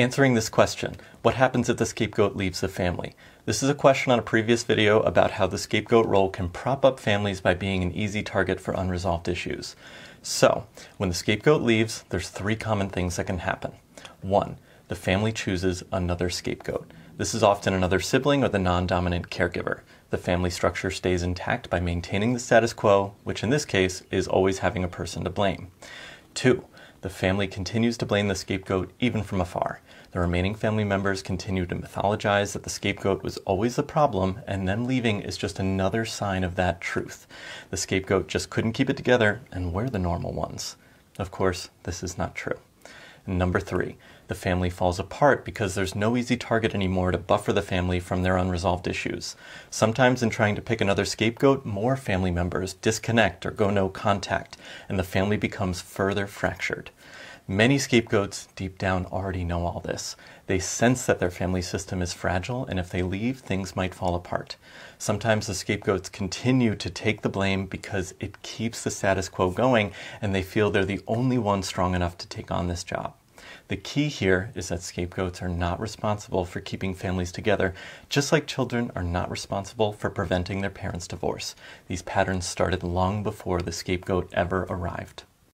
Answering this question, what happens if the scapegoat leaves the family? This is a question on a previous video about how the scapegoat role can prop up families by being an easy target for unresolved issues. So, when the scapegoat leaves, there's three common things that can happen. One, the family chooses another scapegoat. This is often another sibling or the non dominant caregiver. The family structure stays intact by maintaining the status quo, which in this case is always having a person to blame. Two, the family continues to blame the scapegoat even from afar. The remaining family members continue to mythologize that the scapegoat was always the problem, and them leaving is just another sign of that truth. The scapegoat just couldn't keep it together, and we're the normal ones. Of course, this is not true. And number three, the family falls apart because there's no easy target anymore to buffer the family from their unresolved issues. Sometimes, in trying to pick another scapegoat, more family members disconnect or go no contact, and the family becomes further fractured. Many scapegoats deep down already know all this. They sense that their family system is fragile, and if they leave, things might fall apart. Sometimes the scapegoats continue to take the blame because it keeps the status quo going, and they feel they're the only one strong enough to take on this job. The key here is that scapegoats are not responsible for keeping families together, just like children are not responsible for preventing their parents' divorce. These patterns started long before the scapegoat ever arrived.